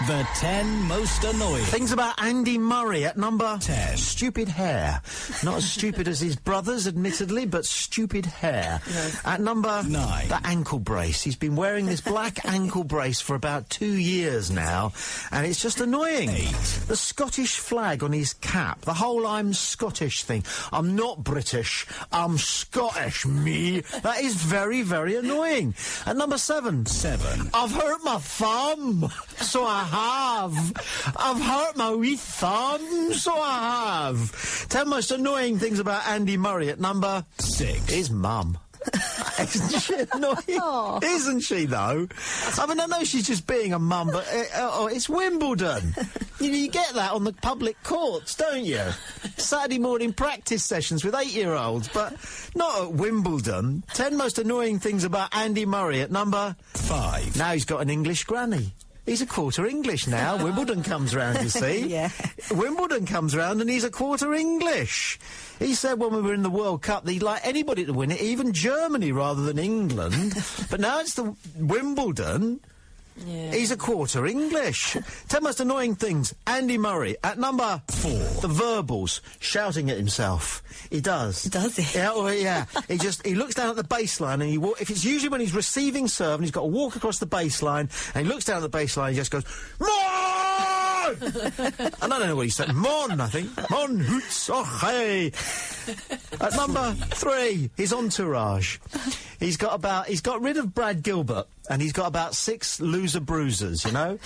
The 10 most annoying. Things about Andy Murray at number 10. Stupid hair. Not as stupid as his brothers, admittedly, but stupid hair. At number 9. The ankle brace. He's been wearing this black ankle brace for about two years now, and it's just annoying. 8. The Scottish flag on his cap. The whole I'm Scottish thing. I'm not British. I'm Scottish, me. That is very, very annoying. At number 7. 7. I've hurt my thumb, so I have. I've hurt my wee thumb, so I have. Ten most annoying things about Andy Murray at number 6. his mum. Isn't she annoying? Isn't she, though? I mean, I know she's just being a mum, but uh, oh, it's Wimbledon. you, you get that on the public courts, don't you? Saturday morning practice sessions with eight-year-olds, but not at Wimbledon. Ten most annoying things about Andy Murray at number 5. now he's got an English granny. He's a quarter English now. Wimbledon comes round, you see. Yeah. Wimbledon comes round and he's a quarter English. He said when we were in the World Cup that he'd like anybody to win it, even Germany rather than England. but now it's the Wimbledon. Yeah. He's a quarter English. Ten most annoying things. Andy Murray at number 4. the verbals shouting at himself. He does. Does he? Yeah, well, yeah. he just he looks down at the baseline and he wa- if it's usually when he's receiving serve and he's got to walk across the baseline and he looks down at the baseline he just goes And I don't know what he said. Mon, I think. Mon hoots oh hey. At number three, his entourage. He's got about he's got rid of Brad Gilbert and he's got about six loser bruisers, you know?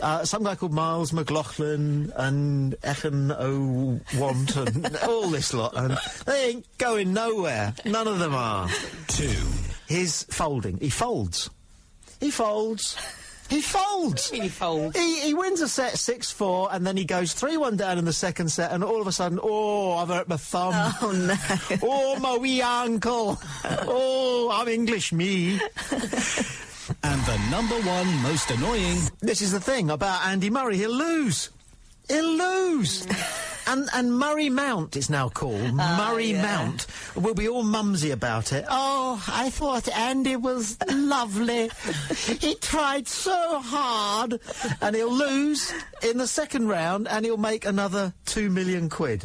Uh, some guy called Miles Maclagan and Echen and all this lot. And they ain't going nowhere. None of them are. 2. His folding. He folds. He folds. He folds. Really fold. He, he wins a set 6-4 and then he goes 3-1 down in the second set and all of a sudden, oh, I've hurt my thumb. Oh no. Oh, my wee ankle. oh, I'm English, me. And the number one most annoying. This is the thing about Andy Murray. He'll lose. He'll lose. And and Murray Mount is now called. Ah, Murray yeah. Mount. We'll be all mumsy about it. Oh, I thought Andy was lovely. he tried so hard. And he'll lose in the second round and he'll make another two million quid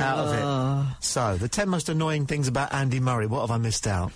out of it. Ah. So, the ten most annoying things about Andy Murray. What have I missed out?